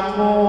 prasetyamu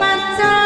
Ramane